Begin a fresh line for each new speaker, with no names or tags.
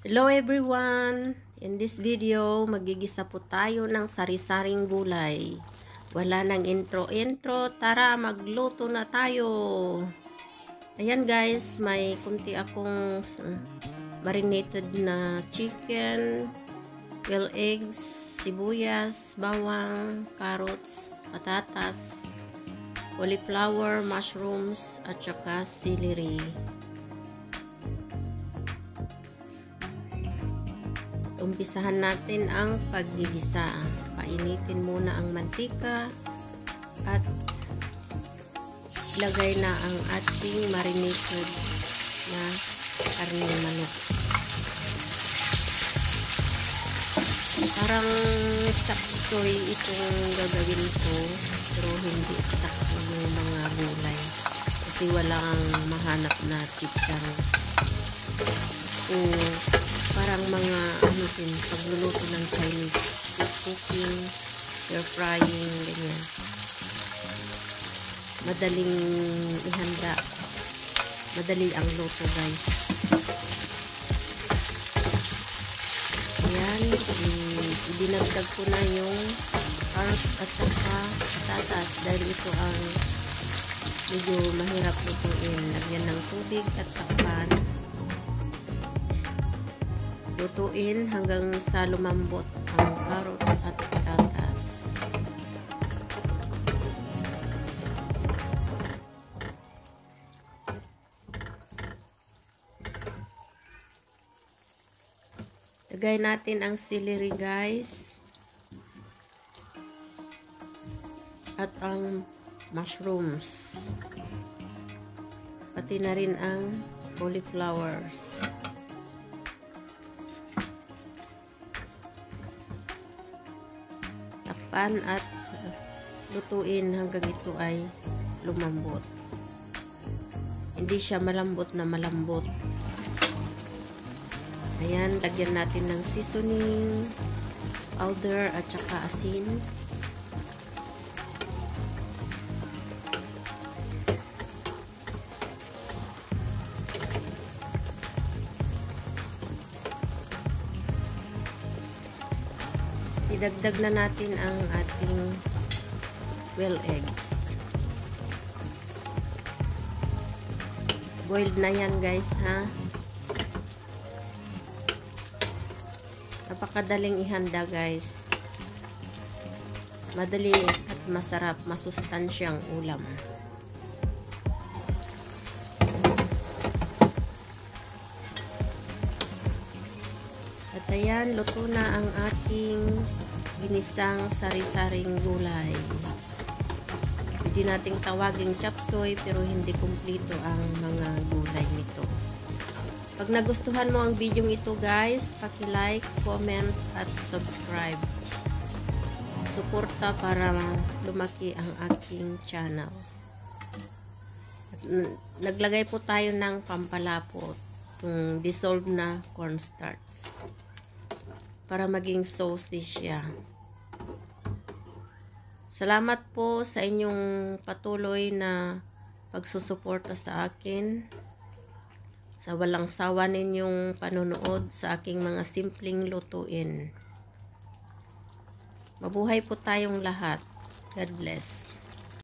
Hello everyone! In this video, magigisa po tayo ng sari-saring gulay. Wala nang intro-intro, tara magluto na tayo! Ayan guys, may kunti akong marinated na chicken, well eggs, sibuyas, bawang, carrots, patatas, cauliflower, mushrooms, at saka celery. Umpisahan natin ang paggigisa. Painitin muna ang mantika at ilagay na ang ating marinated na karneng manok. Parang chapsoy itong gagawin ko pero hindi sakto yung mga gulay kasi walang mahanap na chichang o parang mga ano din, pagluluto ng Chinese food cooking, air frying, ganyan. Madaling ihanda. Madali ang luto guys. Ayan, idinagdag ko na yung carrots at saka patatas dahil ito ang medyo mahirap lutuin. Lagyan ng tubig at takpan lutuin hanggang sa lumambot ang carrots at patatas. Lagay natin ang celery guys. At ang mushrooms. Pati na rin ang cauliflowers. Takpan at lutuin hanggang ito ay lumambot. Hindi siya malambot na malambot. Ayan, lagyan natin ng seasoning, powder at saka asin. Idagdag na natin ang ating well eggs. Boiled na yan guys ha. Napakadaling ihanda guys. Madali at masarap, masustansyang ulam. Ayan, luto na ang ating ginisang sari-saring gulay. Pwede nating tawaging chapsoy pero hindi kumplito ang mga gulay nito. Pag nagustuhan mo ang video ito guys, paki-like, comment at subscribe. Suporta para lumaki ang aking channel. At naglagay po tayo ng pampalapot, yung dissolved na cornstarch para maging saucy siya. Salamat po sa inyong patuloy na pagsusuporta sa akin. Sa walang sawa ninyong panonood sa aking mga simpleng lutuin. Mabuhay po tayong lahat. God bless.